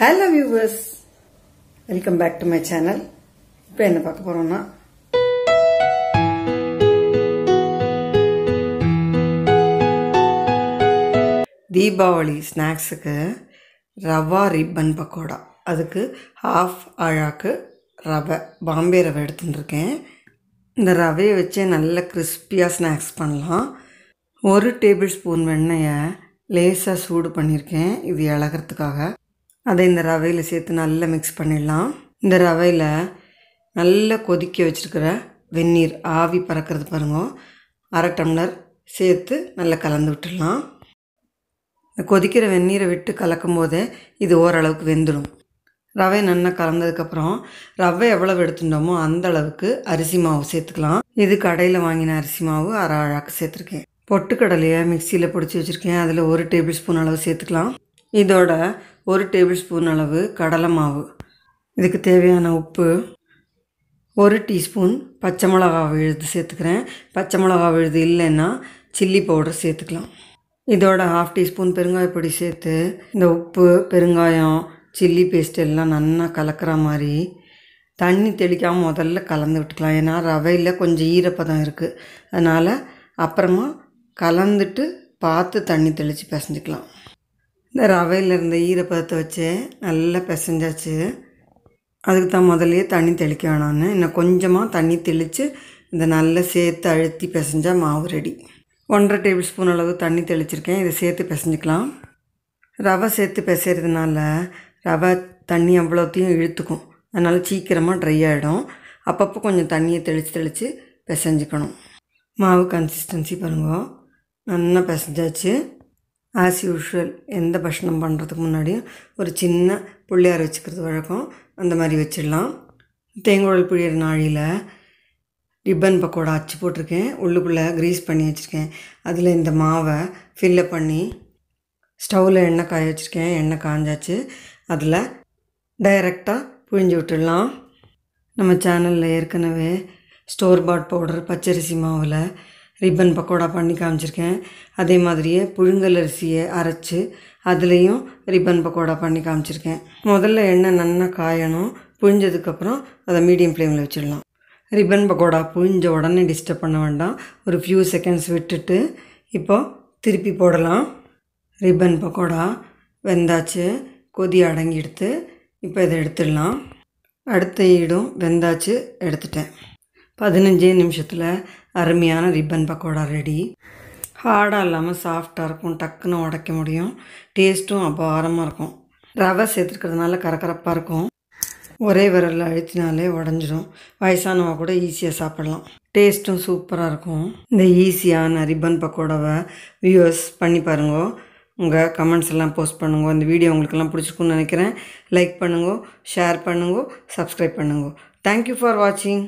Hello viewers welcome back to my channel இப்போ என்ன பார்க்க போறோம்னா தீபாவளி ஸ்நாக்ஸுக்கு ரவா ரிப்பன் பக்கோடா. அதுக்கு ஹாஃப் அழாக்கு ரவை பாம்பே ரவை எடுத்துட்டுருக்கேன் இந்த ரவையை வச்சே நல்ல கிறிஸ்பியாக ஸ்நாக்ஸ் பண்ணலாம். ஒரு டேபிள் ஸ்பூன் வெண்ணெயை லேசாக சூடு பண்ணியிருக்கேன். இது இழகிறதுக்காக அதை இந்த ரவையில் சேர்த்து நல்லா மிக்ஸ் பண்ணிடலாம். இந்த ரவையில் நல்லா கொதிக்க வச்சுருக்கிற வெந்நீர் ஆவி பறக்கிறது பாருங்க. அரை டம்ளர் சேர்த்து நல்லா கலந்து விட்டுடலாம். கொதிக்கிற வெந்நீரை விட்டு கலக்கும் போதே இது ஓரளவுக்கு வெந்துடும். ரவை நல்லா கலந்ததுக்கப்புறம் ரவை எவ்வளவு எடுத்துட்டோமோ அந்த அளவுக்கு அரிசி மாவு சேர்த்துக்கலாம். இது கடையில் வாங்கின அரிசி மாவு அரை அழாக்கு சேர்த்துருக்கேன். பொட்டுக்கடலையை மிக்சியில் பிடிச்சி வச்சுருக்கேன். அதில் ஒரு டேபிள் ஸ்பூன் அளவு சேர்த்துக்கலாம். இதோட ஒரு டேபிள் ஸ்பூன் அளவு கடலை மாவு. இதுக்கு தேவையான உப்பு ஒரு டீஸ்பூன் பச்சை மிளகா விழுது சேர்த்துக்கிறேன். பச்சை மிளகா விழுது இல்லைன்னா சில்லி பவுடர் சேர்த்துக்கலாம். இதோட ஹாஃப் டீஸ்பூன் பெருங்காயப்பொடி சேர்த்து இந்த உப்பு பெருங்காயம் சில்லி பேஸ்ட் எல்லாம் நல்லா கலக்கிற மாதிரி தண்ணி தெளிக்காமல் முதல்ல கலந்து விட்டுக்கலாம். ஏன்னா ரவையில் கொஞ்சம் ஈரப்பதம் இருக்குது அதனால் அப்புறமா கலந்துட்டு பார்த்து தண்ணி தெளித்து பிசைஞ்சிக்கலாம். இந்த ரவையில் இருந்த ஈரப்பதத்தை வச்சு நல்லா பிசைஞ்சாச்சு. அதுக்கு தான் முதல்லயே தண்ணி தெளிக்க வேணான்னு இன்னும் கொஞ்சமாக தண்ணி தெளித்து இந்த நல்லா சேர்த்து அழுத்தி பிசைஞ்சால் மாவு ரெடி ஒன்றரை டேபிள் ஸ்பூன் அளவு தண்ணி தெளிச்சிருக்கேன். இதை சேர்த்து பிசைஞ்சிக்கலாம். ரவை சேர்த்து பிசைறதுனால ரவை தண்ணி அவ்வளோத்தையும் இழுத்துக்கும். அதனால் சீக்கிரமாக ட்ரை ஆகிடும் அப்பப்போ கொஞ்சம் தண்ணியை தெளித்து தெளித்து பிசைஞ்சிக்கணும். மாவு கன்சிஸ்டன்சி பாருங்க. நல்லா பிசைஞ்சாச்சு. ஆஸ் யூஷுவல் எந்த பஷணம் பண்ணுறதுக்கு முன்னாடியும் ஒரு சின்ன புள்ளியார் வச்சுக்கிறது வழக்கம். அந்த மாதிரி வச்சிடலாம். தேங்குழல் புளியர் நாழியில் ரிப்பன் பக்கோடா அச்சு போட்டிருக்கேன். உள்ளுக்குள்ளே க்ரீஸ் பண்ணி வச்சுருக்கேன். அதில் இந்த மாவை ஃபில்லப் பண்ணி ஸ்டவ்வில் எண்ணெய் காய வச்சுருக்கேன். எண்ணெய் காஞ்சாச்சு. அதில் டைரெக்டாக புழிஞ்சு விட்டுடலாம். நம்ம சேனலில் ஏற்கனவே ஸ்டோர் பாட் பவுடர் பச்சரிசி மாவில் ரிப்பன் பக்கோடா பண்ணி காமிச்சிருக்கேன் அதே மாதிரியே புழுங்கல் அரிசியை அரைச்சி அதுலேயும் ரிப்பன் பக்கோடா பண்ணி காமிச்சிருக்கேன் முதல்ல எண்ணெய் நல்லா காயணும் புழிஞ்சதுக்கப்புறம் அதை மீடியம் ஃப்ளேமில் வச்சிடலாம் ரிப்பன் பக்கோடா புழிஞ்ச உடனே டிஸ்டர்ப் பண்ண வேண்டாம் ஒரு ஃபியூ செகண்ட்ஸ் விட்டுட்டு இப்போது திருப்பி போடலாம் ரிப்பன் பக்கோடா வெந்தாச்சு கொதி அடங்கி எடுத்து இப்போ இதை எடுத்துடலாம் அடுத்த ஈடும் வெந்தாச்சு எடுத்துட்டேன் பதினஞ்சே நிமிஷத்தில் அருமையான ரிப்பன் பக்கோடா ரெடி ஹார்டாக இல்லாமல் சாஃப்டாக இருக்கும். டக்குன்னு உடைக்க முடியும். டேஸ்ட்டும் அபாரமாக இருக்கும். ரவை சேர்த்துருக்கிறதுனால கரகரப்பாக இருக்கும். ஒரே விரலில் அழுத்தினாலே உடஞ்சிரும். வயசானவங்க கூட ஈஸியாக சாப்பிடலாம். டேஸ்ட்டும் சூப்பராக இருக்கும். இந்த ஈஸியான ரிப்பன் பக்கோடாவை வியூவர்ஸ் பண்ணி பாருங்க. உங்கள் கமெண்ட்ஸ் எல்லாம் போஸ்ட் பண்ணுங்க. இந்த வீடியோ உங்களுக்கெல்லாம் பிடிச்சிருக்குன்னு நினைக்கிறேன். லைக் பண்ணுங்க ஷேர் பண்ணுங்க சப்ஸ்கிரைப் பண்ணுங்க. தேங்க்யூ ஃபார் வாட்சிங்